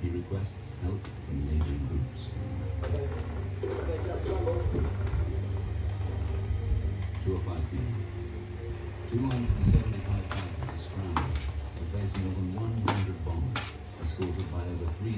He requests help from neighboring groups. Two or five people. 275 fighters are scrambled to face more than 100 bombers, escorted by over 300.